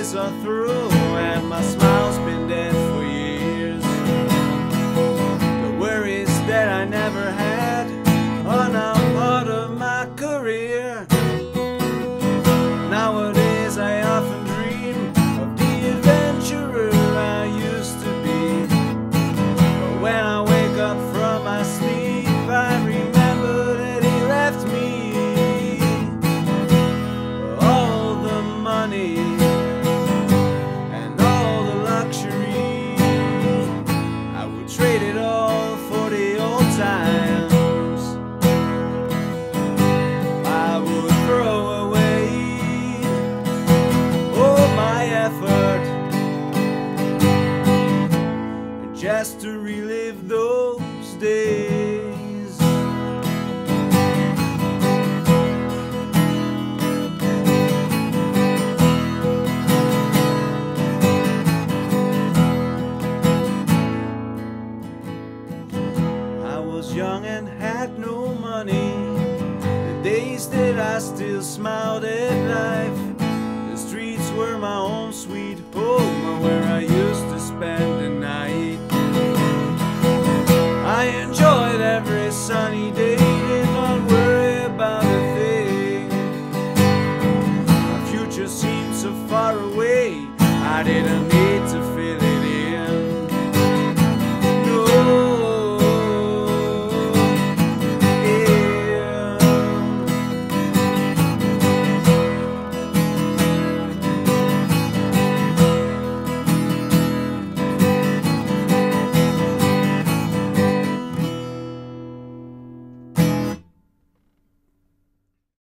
nights are through and my smile's trade it all for the old times. I would throw away all my effort just to relive those young and had no money. The days that I still smiled at life. The streets were my own sweet home, where I used to spend the night. I enjoyed every sunny day, did not worry about a thing. My future seemed so far away, I didn't